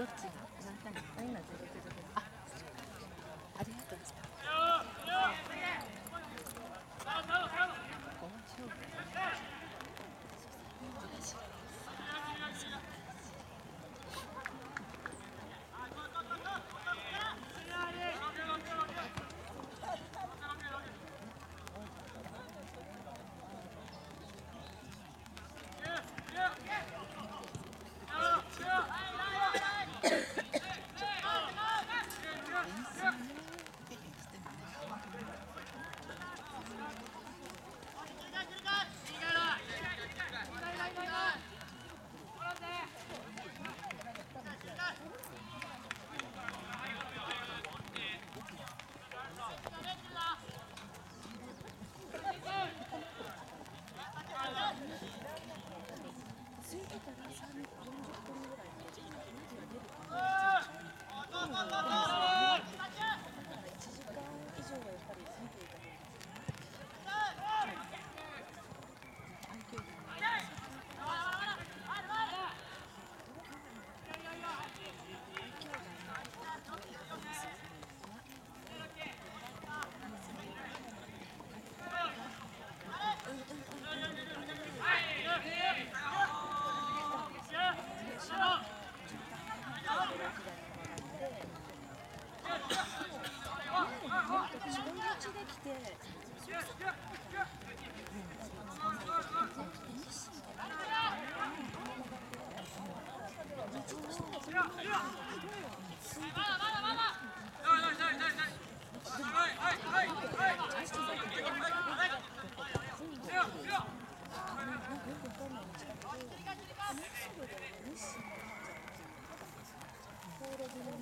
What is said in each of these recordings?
どっちが何回今この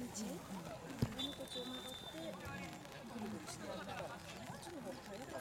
途中曲がって、ドして。Hey!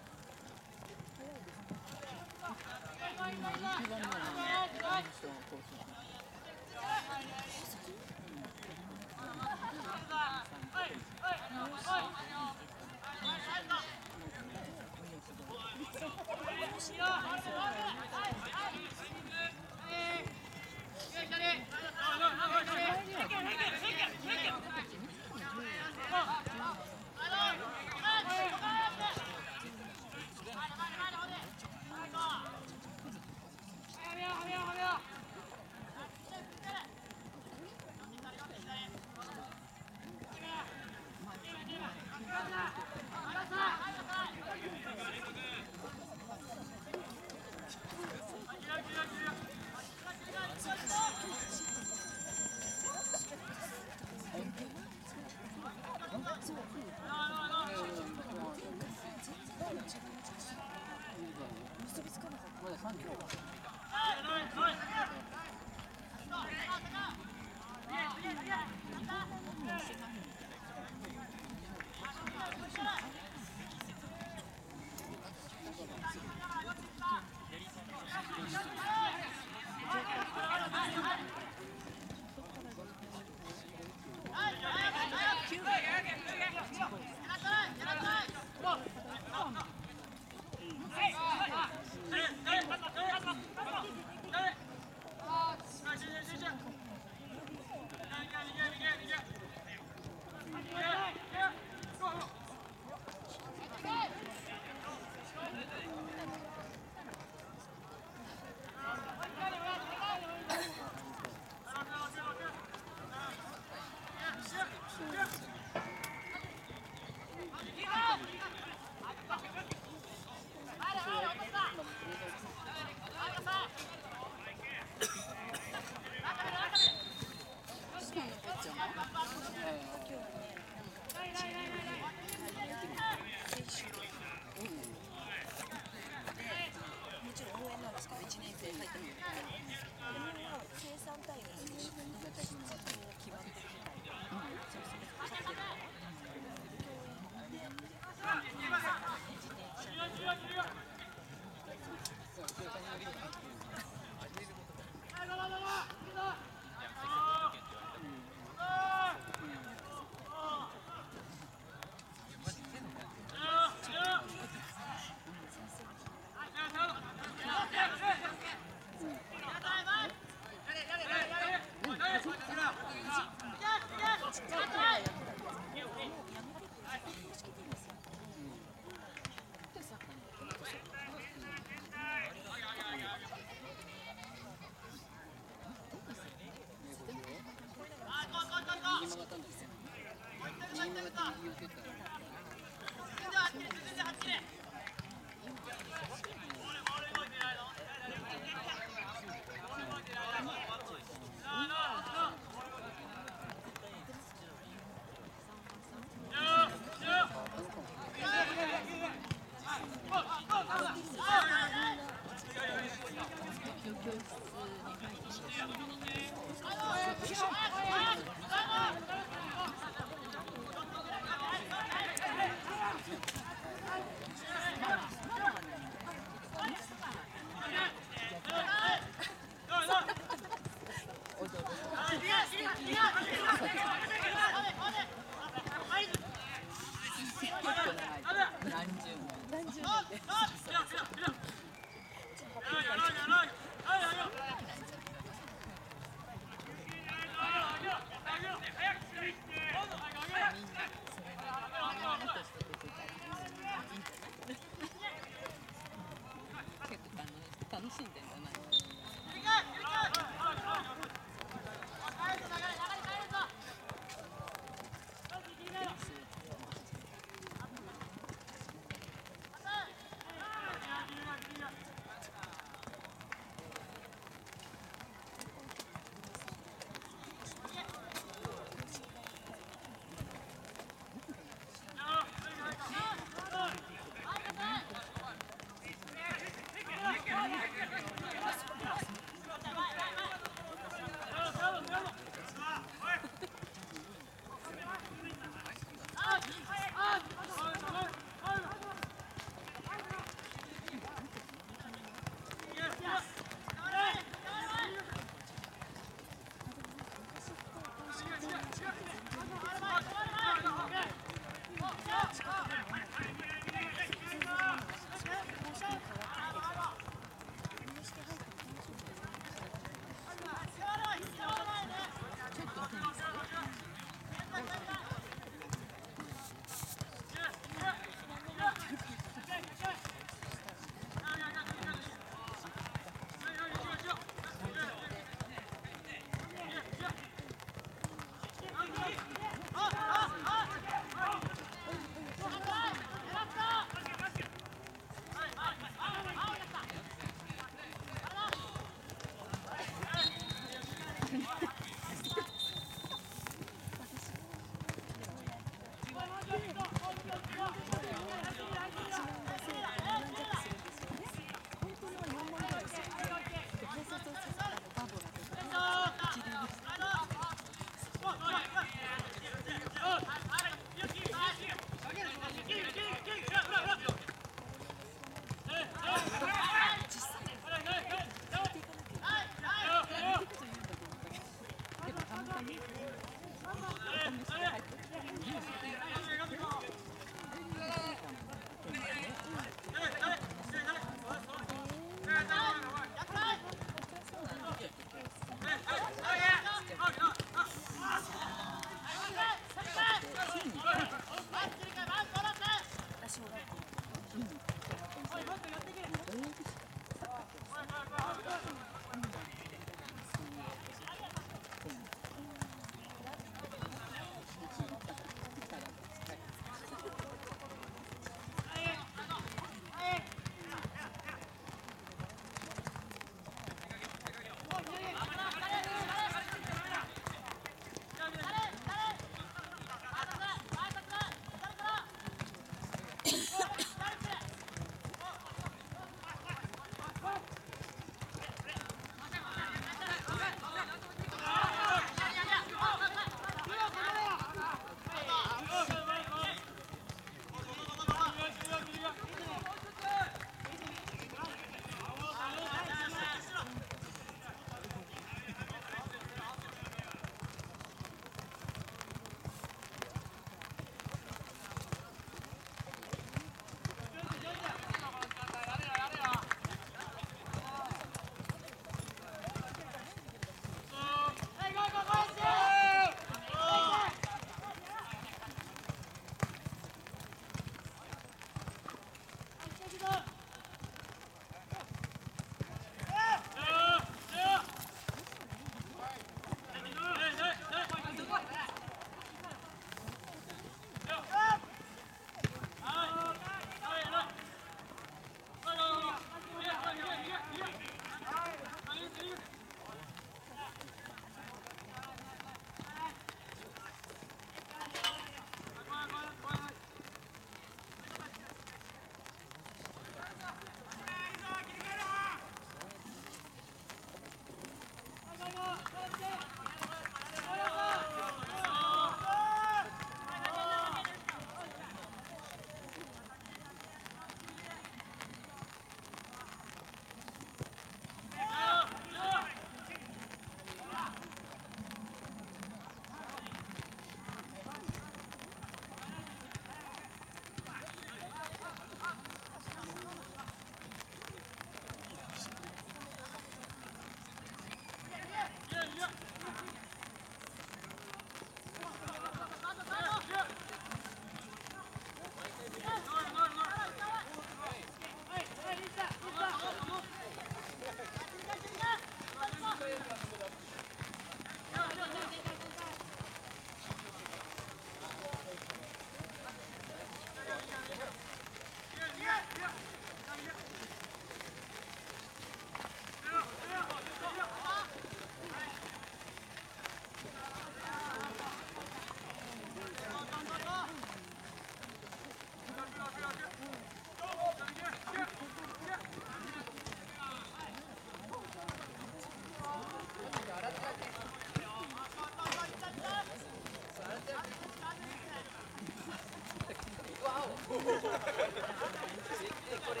絶対これ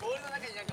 ボールの中になんか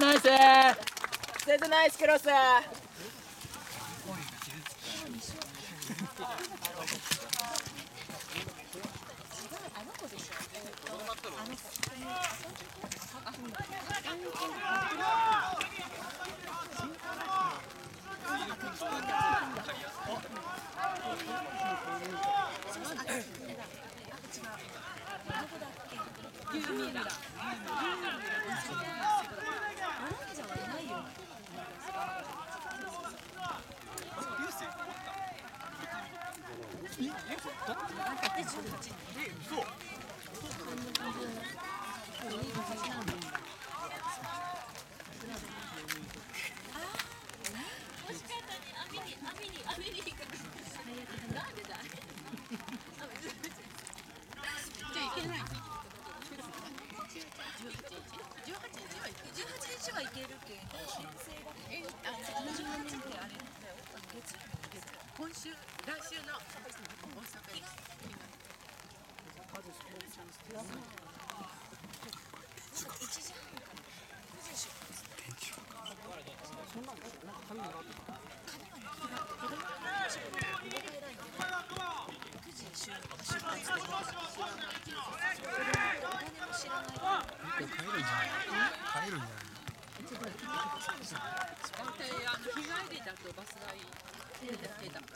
ナイス捨ててナイスクロス出た出た